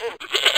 Yeah!